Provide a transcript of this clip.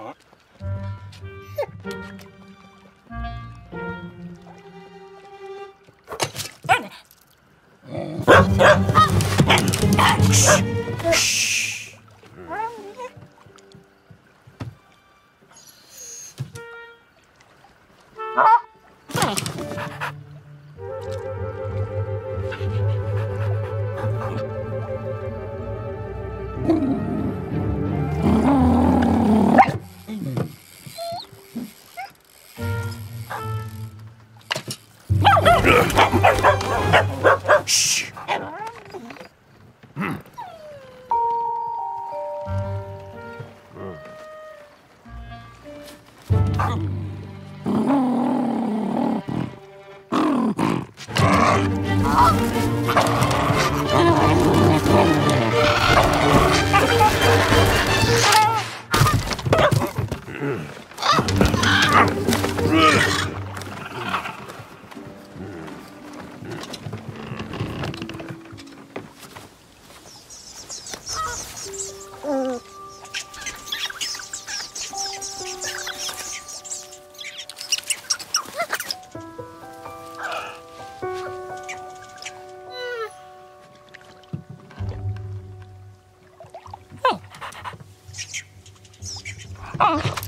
Ah! Shh. Hmm. Ugh! Oh.